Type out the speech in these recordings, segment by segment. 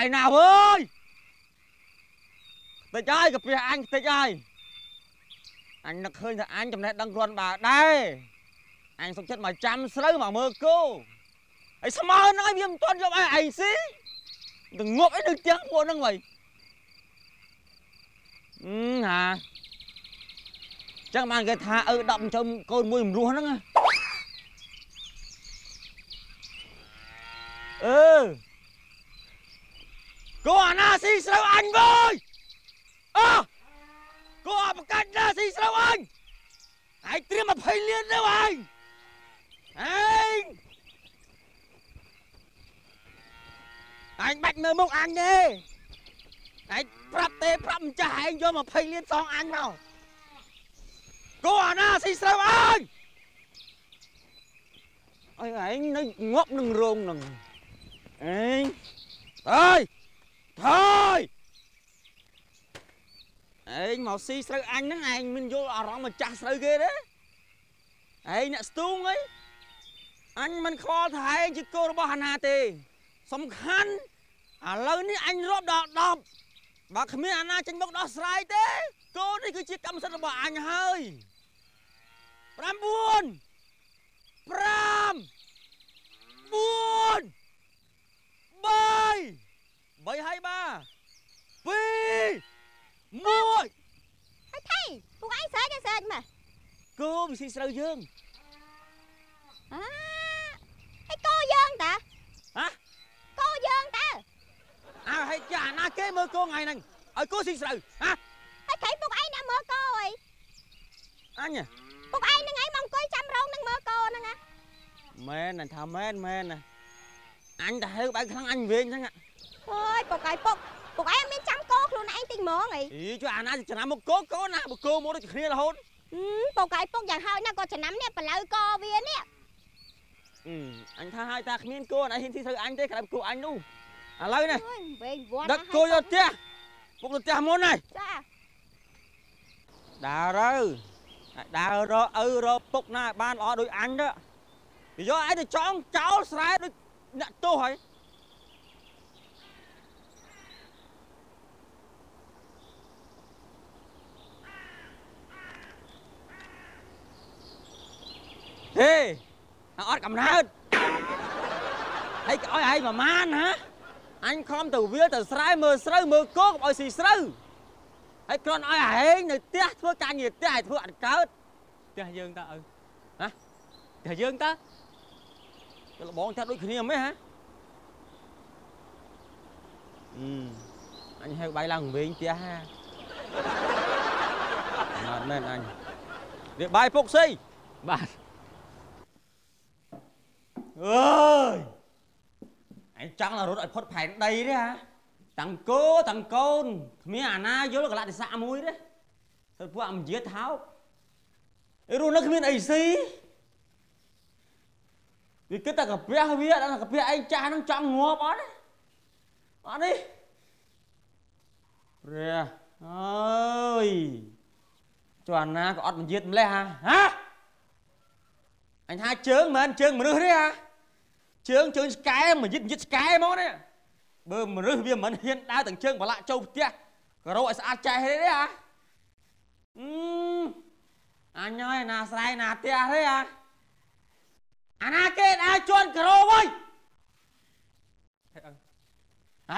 បាយណាស់អើយតិចហើយកាពះអញតិចហើយអញនឹកឃើញថាអញចំណេះដឹងគ្រាន់បើដែរអញសុខចិត្តមកចាំស្រូវមកមើលគោហើយស្មើហ្នឹងហើយវាមិនទាន់យកឲ្យឯងស៊ីទៅងប់អីនៅទាំងពួកហ្នឹងវិញអឺហាចឹងបានគេថាឪដប់ចំកូនមួយមិនរស់ហ្នឹងណាអឺ គោអាណាស៊ីស្រូវអញវើយអោះគោអាប្រកាច់ណាស៊ីស្រូវអញឯងត្រៀម20លានទៅឯងឯងអញបាច់មើលមុខអញទេឯងប្រាប់ទេប្រាប់ម្ចាស់ឯងយក20លានសងអញមកគោអាណាស៊ីស្រូវអញអើយឯងនៅងាប់នឹងរោងនឹងអេងអើយ ថយឯងមកស៊ីស្រូវអញហ្នឹងឯងមិនយល់អារម្មណ៍ម្ចាស់ស្រូវគេទេឯងអ្នកស្ទូងអីអញមិនខ្វល់ថាឯងជាគោរបស់អាណាទេ សំខាន់ឥឡូវនេះអញរាប់ដល់10បើគ្មានអាណាចេញមកដោះស្រាយទេគោនេះគឺជាកម្មសិទ្ធិរបស់អញហើយ9 5 4 3 2 1ហើយបា2 1 ហើយថៃពួកឯងស្រែកឲ្យស្រែកមក គោវាស៊ីស្រូវយើងអាហើយកោយើងតាហ៎កោយើងតាអើហើយចាអាណាគេមើលគោថ្ងៃហ្នឹងឲ្យគោស៊ីស្រូវហ៎ហើយថៃពួកឯងអ្នកមើលកោអីអញហ៎ពួកឯងហ្នឹងឯងមកអង្គុយចាំរងនឹងមើលកោហ្នឹងណាមែនអញថាមែនមែនណាអញទៅហៅបែកខ្លាំងអញវិញហ្នឹងហ៎អើយពួកឯងពុកពួកឯងអត់មានចាំកោខ្លួនឯងតិចហ្មងអីអីជួយអាណាចំណាំមកគោគោណាមកគោមកដូចគ្នារហូតហឹម ពួកឯងពុកយ៉ាងហើយណាក៏ចំណាំនេះបលៅកោវានេះអឺអញថាឲ្យតាគ្មានគោអញហ៊ានស៊ីស្រូវអញទេក្រៅគោអញនោះឥឡូវនេះអើយវែងវត្តដឹកគោយកផ្ទះពុកទៅផ្ទះមុនហើយចាដើរទៅដើររកឪរកពុកណាឲ្យបានល្អដូចអញទៅវាយកឯងទៅចងចោលស្រែដូចអ្នកទោសហើយ ហេអត់កំណើតហើយឲ្យឯងប្រមាណហ៎អញខំទៅវាលទៅស្រែមើលស្រូវមើលគោកុំឲ្យស៊ីស្រូវហើយគ្រាន់ឲ្យឯងនៅផ្ទះធ្វើការងារផ្ទះឲ្យធ្វើអត់កើតផ្ទះយើងតើឪណាផ្ទះយើងតើទៅលបងថាដូចគ្នាមិនហ៎អឺអញហៅបាយឡើងវិញផ្ទះហាអត់មែនអញរៀបបាយពុកស៊ីបាទ អើយអញចង់រត់ឲ្យផុតផែនដីទេហ៎តាំងគោតាំងកូនគ្មានអាណាយល់កលៈទេសៈមួយទេទៅពួកអមយាថោកអីរស់នៅគ្មានអីស៊ីវាគិតតែកាពះវាអត់ដឹងកាពះឯងចាស់ហ្នឹងចង់ងាប់អត់ទេអត់នេះព្រះអើយចុះអាណាក៏អត់មយាតម្លេះហាហាអញថាជើងមិនមែនជើងមនុស្សទេហា ជើងជើងឆ្កែមកយិតយិតឆ្កែហ្មងនេះបើមនុស្សវាមិនហ៊ានដើរទាំងជើងប្រឡាក់ចូលផ្ទះក៏រកឲ្យស្អាតចេះទេទេអាអឺអញហើយណាស្រែណាផ្ទះទេអាអាណាគេដើរជន់ក្រោវិញ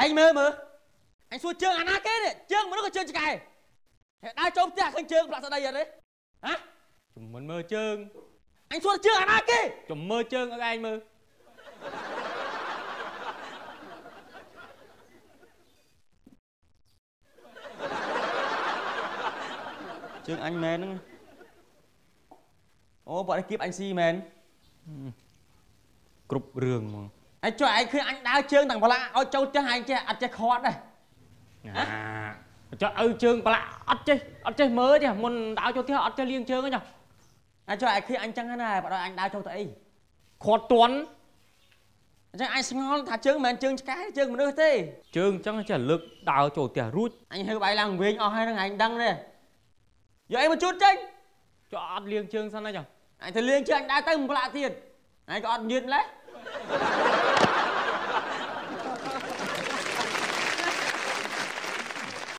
ឯងមើលមើលអញសួរជើងអាណាគេនេះជើងមនុស្សក៏ជើងឆ្កែហើយដើរចូលផ្ទះឃើញជើងផ្លាក់ស្ដីអត់ទេហ៎ជំមិនមើលជើងអញសួរជើងអាណាគេជំមើលជើងឲ្យឯងមើល ជើងអញមែនហ្នឹងអូបើឯងគៀបអញស៊ីមែនគ្រប់រឿងហ្មងឯងចុះឯងឃើញអញដើរជើងទាំងប្រឡាក់ឲ្យចូលផ្ទះឯងចេះអត់ចេះខាត់ទេអាចុះឪជើងប្រឡាក់អត់ចេះអត់ចេះមើលទេមុនដើរចូលផ្ទះអត់ចេះលាងជើងទេចុះឯងចុះឯងឃើញអញចឹងណាបើដល់អញដើរចូលទៅអីខាត់តន់ អញ្ចឹងអញស្ងល់ថាជើងមិនមែនជើងឆ្កែជើងមនុស្សទេជើងអញ្ចឹងចេះលើកដើរចូលផ្ទះរួចអញហៅបាយឡើងវិញអស់ហើយហ្នឹងឯងដឹងទេយកអីមកជូតចេញចុះអត់លាងជើងសិនណាចុះអញទៅលៀងជើងអញដើរទៅមិនប្រឡាក់ទៀតឯងក៏អត់ញៀតម្លេះ